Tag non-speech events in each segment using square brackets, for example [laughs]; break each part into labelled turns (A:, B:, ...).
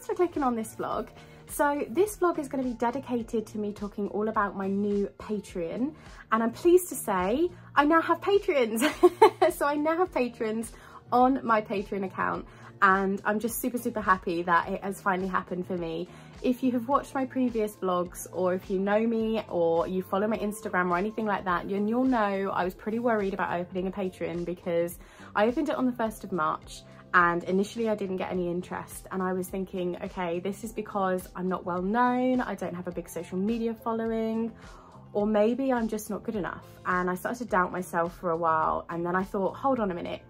A: thanks for clicking on this vlog. So this vlog is going to be dedicated to me talking all about my new Patreon and I'm pleased to say I now have patrons. [laughs] so I now have patrons on my Patreon account and I'm just super super happy that it has finally happened for me. If you have watched my previous vlogs or if you know me or you follow my Instagram or anything like that, then you'll know I was pretty worried about opening a Patreon because I opened it on the 1st of March and initially I didn't get any interest and I was thinking okay this is because I'm not well known I don't have a big social media following or maybe I'm just not good enough and I started to doubt myself for a while and then I thought hold on a minute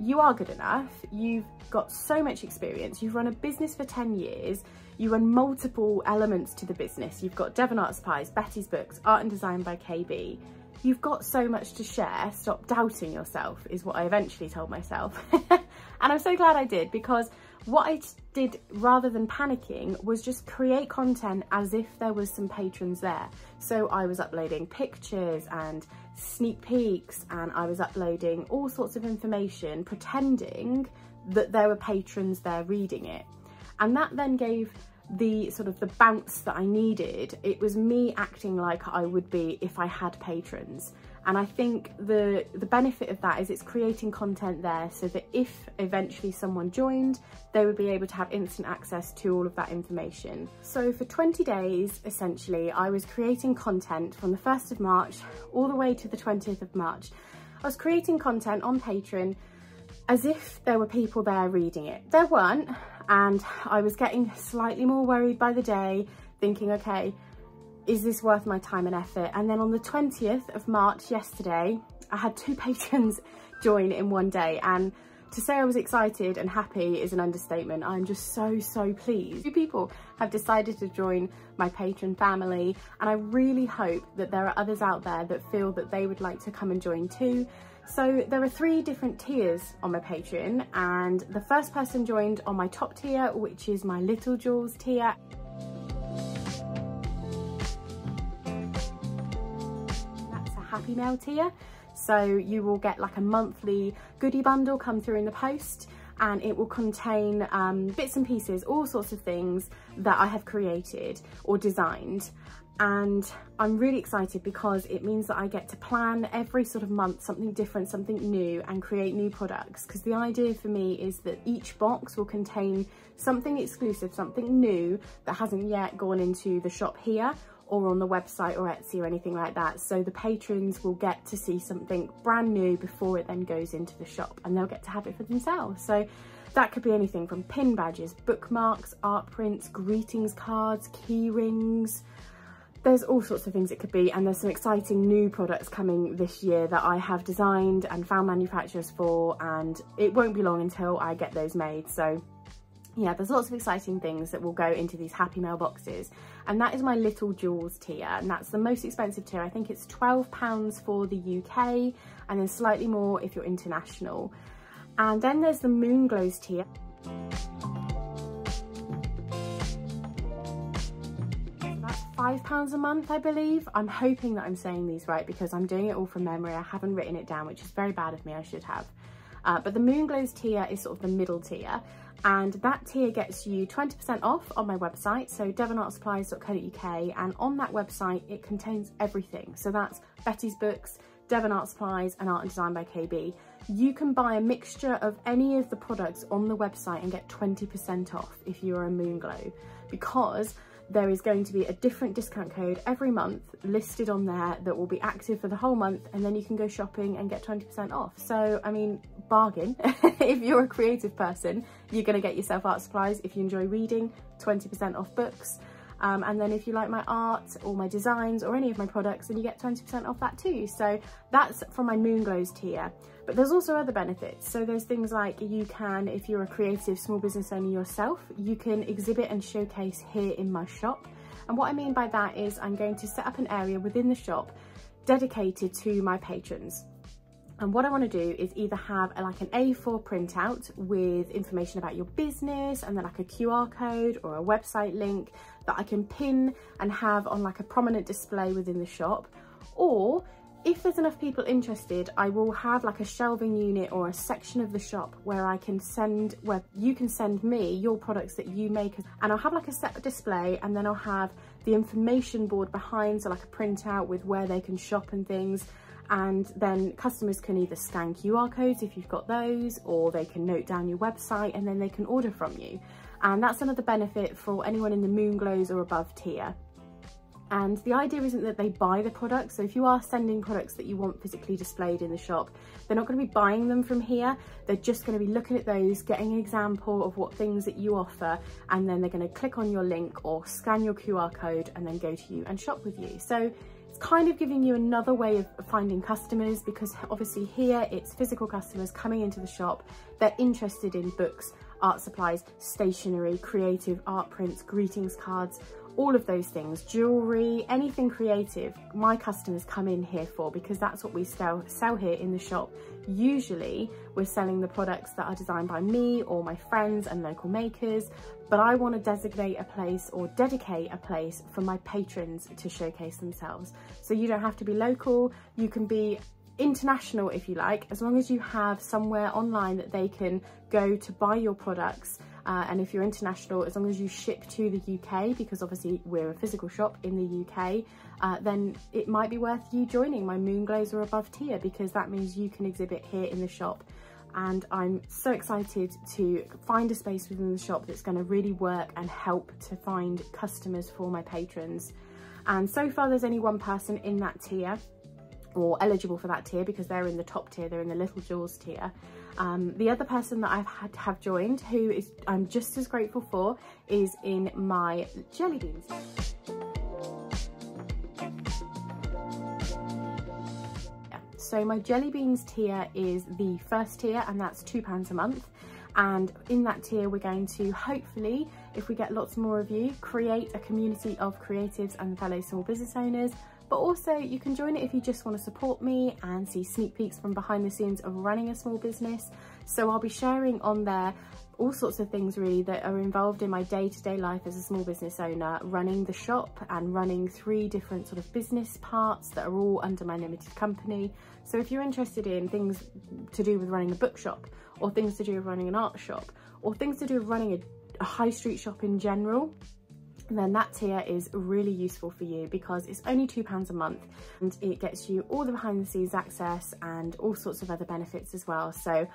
A: you are good enough you've got so much experience you've run a business for 10 years you run multiple elements to the business you've got Devon Art Supplies, Betty's Books, Art and Design by KB you've got so much to share, stop doubting yourself is what I eventually told myself. [laughs] and I'm so glad I did because what I did rather than panicking was just create content as if there was some patrons there. So I was uploading pictures and sneak peeks and I was uploading all sorts of information pretending that there were patrons there reading it. And that then gave the sort of the bounce that I needed. It was me acting like I would be if I had patrons. And I think the, the benefit of that is it's creating content there so that if eventually someone joined, they would be able to have instant access to all of that information. So for 20 days, essentially, I was creating content from the 1st of March all the way to the 20th of March. I was creating content on Patreon as if there were people there reading it. There weren't, and I was getting slightly more worried by the day, thinking, okay, is this worth my time and effort? And then on the 20th of March, yesterday, I had two [laughs] patrons join in one day and to say I was excited and happy is an understatement. I'm just so, so pleased. Two people have decided to join my patron family and I really hope that there are others out there that feel that they would like to come and join too. So there are three different tiers on my Patreon and the first person joined on my top tier, which is my Little Jewels tier. That's a Happy Mail tier. So you will get like a monthly goodie bundle come through in the post and it will contain um, bits and pieces, all sorts of things that I have created or designed and I'm really excited because it means that I get to plan every sort of month something different, something new and create new products because the idea for me is that each box will contain something exclusive, something new that hasn't yet gone into the shop here or on the website or Etsy or anything like that. So the patrons will get to see something brand new before it then goes into the shop and they'll get to have it for themselves. So that could be anything from pin badges, bookmarks, art prints, greetings cards, key rings, there's all sorts of things it could be and there's some exciting new products coming this year that I have designed and found manufacturers for and it won't be long until I get those made. So yeah there's lots of exciting things that will go into these happy mail boxes and that is my little jewels tier and that's the most expensive tier. I think it's 12 pounds for the UK and then slightly more if you're international. And then there's the moon glows tier five pounds a month I believe. I'm hoping that I'm saying these right because I'm doing it all from memory. I haven't written it down which is very bad of me. I should have. Uh, but the moon glows tier is sort of the middle tier and that tier gets you 20% off on my website so devonartsupplies.co.uk and on that website it contains everything. So that's Betty's books Devon Art Supplies and Art and Design by KB. You can buy a mixture of any of the products on the website and get 20% off if you're a Moonglow because there is going to be a different discount code every month listed on there that will be active for the whole month and then you can go shopping and get 20% off. So, I mean, bargain. [laughs] if you're a creative person, you're gonna get yourself art supplies. If you enjoy reading, 20% off books. Um, and then if you like my art or my designs or any of my products, then you get 20% off that too. So that's from my Moon Glows tier. But there's also other benefits. So there's things like you can, if you're a creative small business owner yourself, you can exhibit and showcase here in my shop. And what I mean by that is I'm going to set up an area within the shop dedicated to my patrons. And what I want to do is either have a, like an A4 printout with information about your business and then like a QR code or a website link that I can pin and have on like a prominent display within the shop. Or if there's enough people interested, I will have like a shelving unit or a section of the shop where I can send, where you can send me your products that you make. And I'll have like a separate display and then I'll have the information board behind, so like a printout with where they can shop and things. And then customers can either scan QR codes if you've got those, or they can note down your website and then they can order from you. And that's another benefit for anyone in the Moonglows or above tier. And the idea isn't that they buy the products. So if you are sending products that you want physically displayed in the shop, they're not going to be buying them from here. They're just going to be looking at those, getting an example of what things that you offer, and then they're going to click on your link or scan your QR code and then go to you and shop with you. So it's kind of giving you another way of finding customers because obviously here it's physical customers coming into the shop. They're interested in books, art supplies, stationery, creative art prints, greetings cards, all of those things, jewellery, anything creative, my customers come in here for because that's what we sell, sell here in the shop. Usually we're selling the products that are designed by me or my friends and local makers, but I want to designate a place or dedicate a place for my patrons to showcase themselves. So you don't have to be local, you can be international if you like, as long as you have somewhere online that they can go to buy your products uh, and if you're international, as long as you ship to the UK, because obviously we're a physical shop in the UK, uh, then it might be worth you joining my Moonglows or above tier because that means you can exhibit here in the shop. And I'm so excited to find a space within the shop that's gonna really work and help to find customers for my patrons. And so far there's only one person in that tier or eligible for that tier because they're in the top tier, they're in the Little Jewels tier. Um, the other person that I've had have joined, who is I'm just as grateful for, is in my jelly beans. So my jelly beans tier is the first tier and that's £2 a month. And in that tier, we're going to hopefully, if we get lots more of you, create a community of creatives and fellow small business owners but also you can join it if you just want to support me and see sneak peeks from behind the scenes of running a small business. So I'll be sharing on there all sorts of things really that are involved in my day-to-day -day life as a small business owner, running the shop and running three different sort of business parts that are all under my limited company. So if you're interested in things to do with running a bookshop or things to do with running an art shop or things to do with running a, a high street shop in general, then that tier is really useful for you because it's only £2 a month and it gets you all the behind the scenes access and all sorts of other benefits as well. So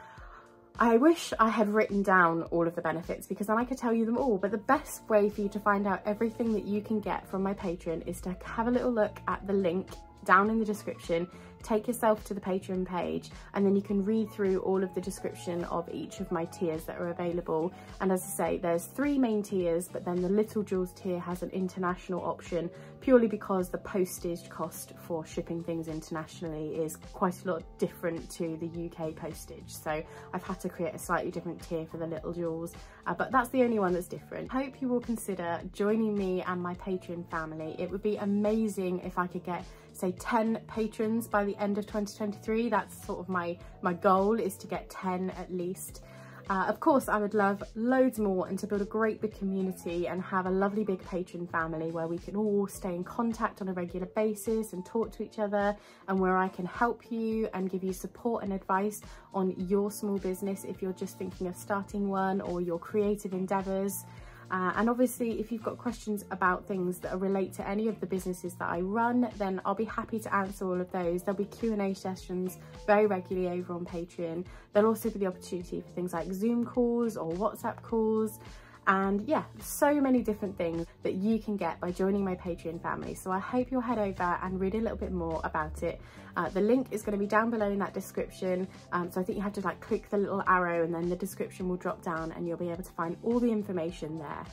A: I wish I had written down all of the benefits because then I could tell you them all, but the best way for you to find out everything that you can get from my Patreon is to have a little look at the link down in the description take yourself to the Patreon page and then you can read through all of the description of each of my tiers that are available. And as I say, there's three main tiers, but then the Little Jewels tier has an international option purely because the postage cost for shipping things internationally is quite a lot different to the UK postage. So I've had to create a slightly different tier for the Little Jewels, uh, but that's the only one that's different. Hope you will consider joining me and my Patreon family. It would be amazing if I could get say 10 patrons by the end of 2023. That's sort of my, my goal is to get 10 at least. Uh, of course, I would love loads more and to build a great big community and have a lovely big patron family where we can all stay in contact on a regular basis and talk to each other and where I can help you and give you support and advice on your small business if you're just thinking of starting one or your creative endeavours. Uh, and obviously, if you've got questions about things that relate to any of the businesses that I run, then I'll be happy to answer all of those. There'll be Q&A sessions very regularly over on Patreon. There'll also be the opportunity for things like Zoom calls or WhatsApp calls and yeah so many different things that you can get by joining my patreon family. So i hope you'll head over and read a little bit more about it. Uh, the link is going to be down below in that description. Um, so i think you have to like click the little arrow and then the description will drop down and you'll be able to find all the information there.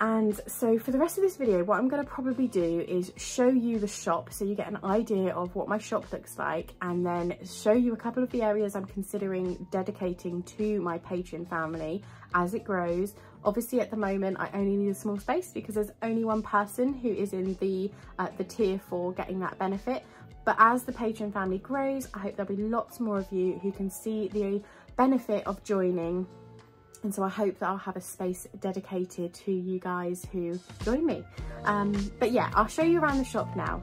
A: And so for the rest of this video, what I'm gonna probably do is show you the shop so you get an idea of what my shop looks like and then show you a couple of the areas I'm considering dedicating to my Patreon family as it grows. Obviously at the moment, I only need a small space because there's only one person who is in the, uh, the tier for getting that benefit. But as the Patreon family grows, I hope there'll be lots more of you who can see the benefit of joining and so I hope that I'll have a space dedicated to you guys who join me. Um, but yeah, I'll show you around the shop now.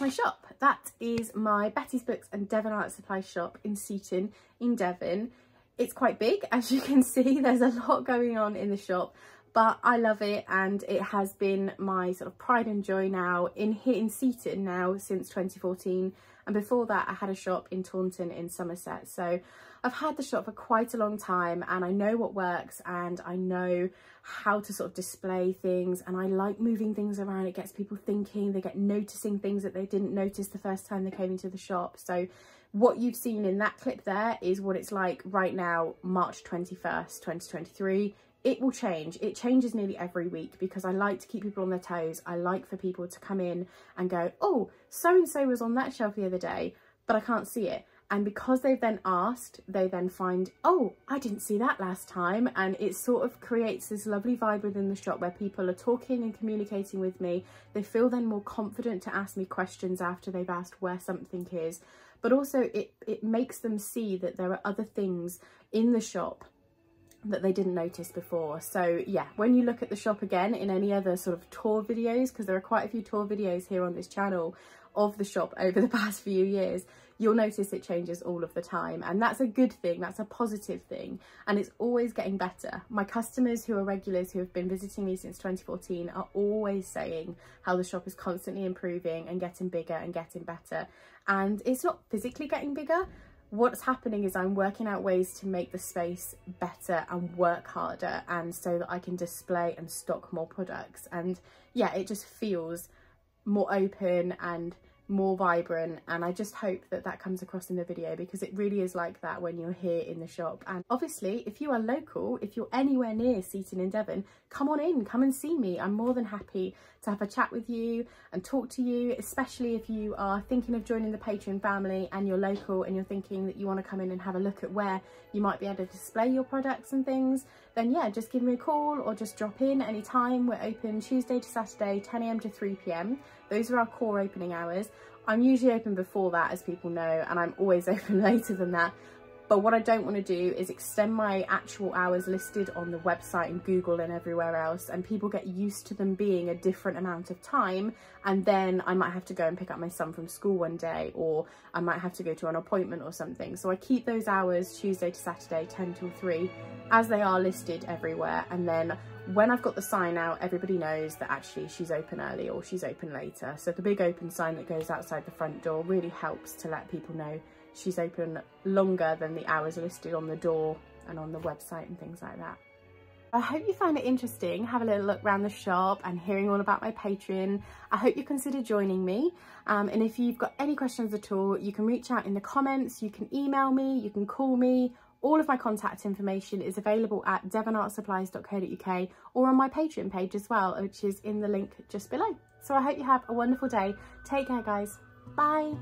A: My shop. That is my Betty's Books and Devon Art Supply shop in Seaton in Devon. It's quite big, as you can [laughs] see, there's a lot going on in the shop, but I love it and it has been my sort of pride and joy now in here in Seaton now since 2014 and before that I had a shop in Taunton in Somerset. So I've had the shop for quite a long time and I know what works and I know how to sort of display things and I like moving things around. It gets people thinking. They get noticing things that they didn't notice the first time they came into the shop. So what you've seen in that clip there is what it's like right now March 21st 2023 it will change. It changes nearly every week because I like to keep people on their toes. I like for people to come in and go, oh, so-and-so was on that shelf the other day, but I can't see it. And because they've then asked, they then find, oh, I didn't see that last time. And it sort of creates this lovely vibe within the shop where people are talking and communicating with me. They feel then more confident to ask me questions after they've asked where something is. But also it, it makes them see that there are other things in the shop that they didn't notice before. So yeah, when you look at the shop again in any other sort of tour videos, because there are quite a few tour videos here on this channel of the shop over the [laughs] past few years, you'll notice it changes all of the time. And that's a good thing, that's a positive thing. And it's always getting better. My customers who are regulars who have been visiting me since 2014 are always saying how the shop is constantly improving and getting bigger and getting better. And it's not physically getting bigger, what's happening is I'm working out ways to make the space better and work harder and so that I can display and stock more products. And yeah it just feels more open and more vibrant and I just hope that that comes across in the video because it really is like that when you're here in the shop. And obviously if you are local if you're anywhere near Seaton in Devon come on in come and see me. I'm more than happy to have a chat with you and talk to you especially if you are thinking of joining the Patreon family and you're local and you're thinking that you want to come in and have a look at where you might be able to display your products and things then yeah just give me a call or just drop in anytime. We're open Tuesday to Saturday 10am to 3pm those are our core opening hours. I'm usually open before that, as people know, and I'm always [laughs] open later than that. But what I don't want to do is extend my actual hours listed on the website and Google and everywhere else and people get used to them being a different amount of time and then I might have to go and pick up my son from school one day or I might have to go to an appointment or something. So I keep those hours Tuesday to Saturday 10 till 3 as they are listed everywhere and then when I've got the sign out, everybody knows that actually she's open early or she's open later. So the big open sign that goes outside the front door really helps to let people know she's open longer than the hours listed on the door and on the website and things like that. I hope you find it interesting, have a little look around the shop and hearing all about my Patreon. I hope you consider joining me. Um, and if you've got any questions at all, you can reach out in the comments, you can email me, you can call me, all of my contact information is available at devonartsupplies.co.uk or on my Patreon page as well, which is in the link just below. So I hope you have a wonderful day. Take care, guys. Bye.